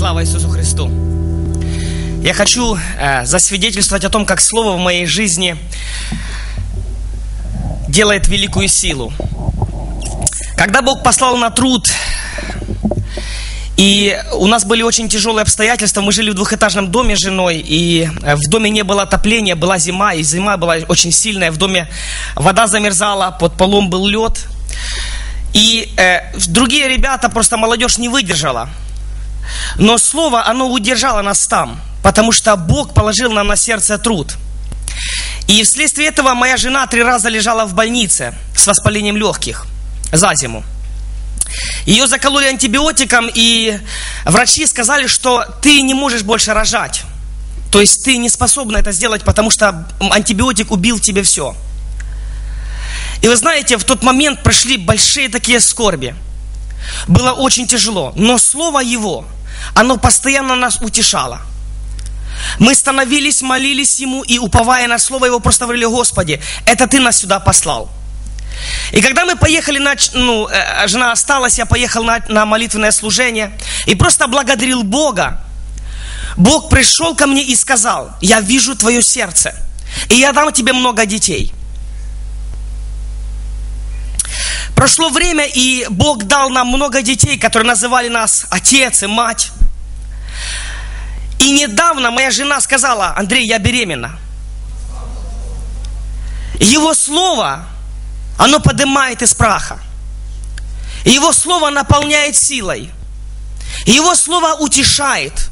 Слава Иисусу Христу! Я хочу э, засвидетельствовать о том, как Слово в моей жизни делает великую силу. Когда Бог послал на труд, и у нас были очень тяжелые обстоятельства, мы жили в двухэтажном доме с женой, и э, в доме не было отопления, была зима, и зима была очень сильная, в доме вода замерзала, под полом был лед. И э, другие ребята, просто молодежь не выдержала. Но слово, оно удержало нас там, потому что Бог положил нам на сердце труд. И вследствие этого моя жена три раза лежала в больнице с воспалением легких за зиму. Ее закололи антибиотиком, и врачи сказали, что ты не можешь больше рожать. То есть ты не способна это сделать, потому что антибиотик убил тебе все. И вы знаете, в тот момент прошли большие такие скорби. Было очень тяжело. Но слово Его, оно постоянно нас утешало. Мы становились, молились Ему и, уповая на Слово Его, просто говорили, Господи, это Ты нас сюда послал. И когда мы поехали, на, ну, э, жена осталась, я поехал на, на молитвенное служение и просто благодарил Бога. Бог пришел ко мне и сказал, я вижу твое сердце, и я дам тебе много детей. Прошло время, и Бог дал нам много детей, которые называли нас отец и мать. И недавно моя жена сказала, Андрей, я беременна. Его слово, оно поднимает из праха. Его слово наполняет силой. Его слово утешает.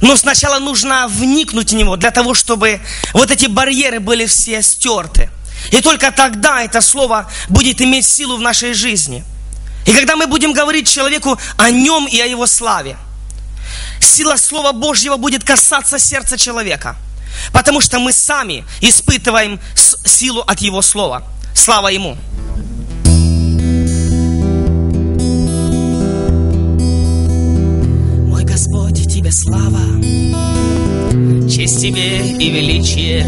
Но сначала нужно вникнуть в него для того, чтобы вот эти барьеры были все стерты. И только тогда это слово будет иметь силу в нашей жизни. И когда мы будем говорить человеку о нем и о его славе, сила Слова Божьего будет касаться сердца человека. Потому что мы сами испытываем силу от Его Слова. Слава Ему! Мой Господь, Тебе слава, честь Тебе и величие,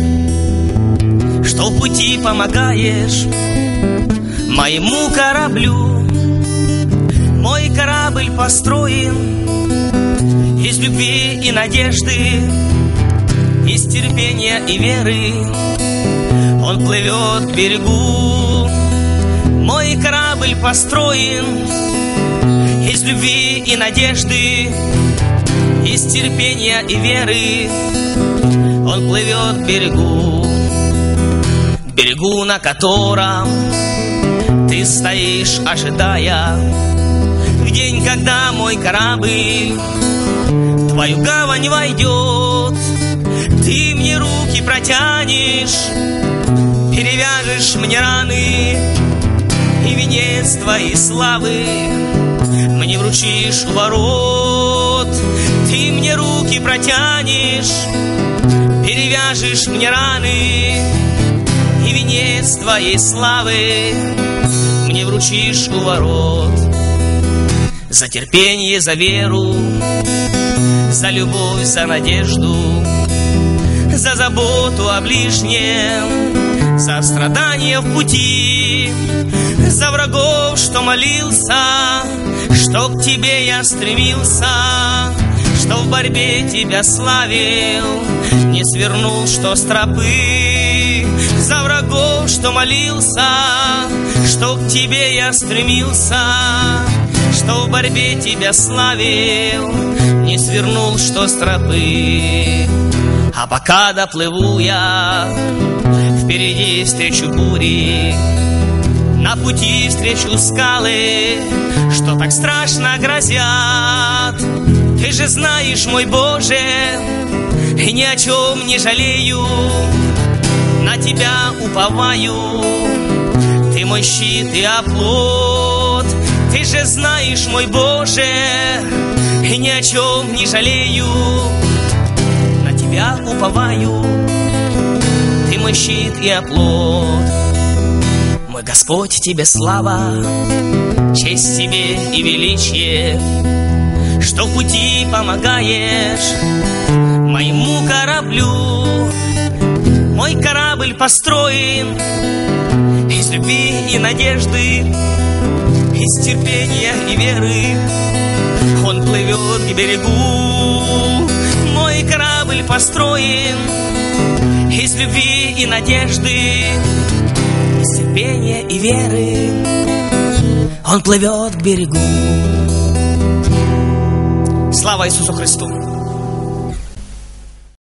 что в пути помогаешь моему кораблю. Мой корабль построен из любви и надежды, из терпения и веры. Он плывет к берегу. Мой корабль построен Из любви и надежды Из терпения и веры. Он плывет к берегу берегу, на котором Ты стоишь, ожидая В день, когда мой корабль твою гавань войдет, Ты мне руки протянешь, Перевяжешь мне раны, И венец твоей славы Мне вручишь у ворот. Ты мне руки протянешь, Перевяжешь мне раны, И венец твоей славы Мне вручишь у ворот. За терпение, за веру, за любовь, за надежду, за заботу о ближнем, за страдания в пути, за врагов, что молился, что к тебе я стремился, что в борьбе тебя славил, не свернул, что с тропы, за врагов, что молился, что к тебе я стремился, что в борьбе тебя славил, не свернул, что с тропы. А пока доплыву я, впереди встречу бури, на пути встречу скалы, что так страшно грозят. Ты же знаешь, мой Боже, и ни о чем не жалею, на тебя уповаю, ты мой щит и оплот. Ты же знаешь, мой Боже, и ни о чем не жалею, на тебя уповаю, ты мой щит и оплот. Мой Господь, тебе слава, честь тебе и величие, что в пути помогаешь моему кораблю. Мой корабль построен из любви и надежды, из терпения и веры. Он плывет к берегу. Мой корабль построен Из любви и надежды Из терпения и веры. Он плывет к берегу. Слава Иисусу Христу!